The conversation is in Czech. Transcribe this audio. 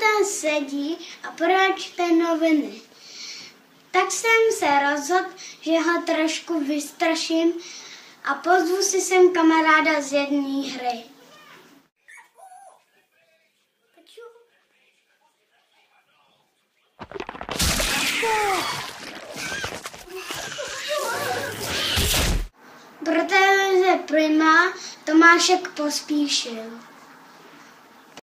tam sedí a pročte noviny. Tak jsem se rozhodl, že ho trošku vystraším a pozvu si sem kamaráda z jedné hry. Protože Prima Tomášek pospíšil.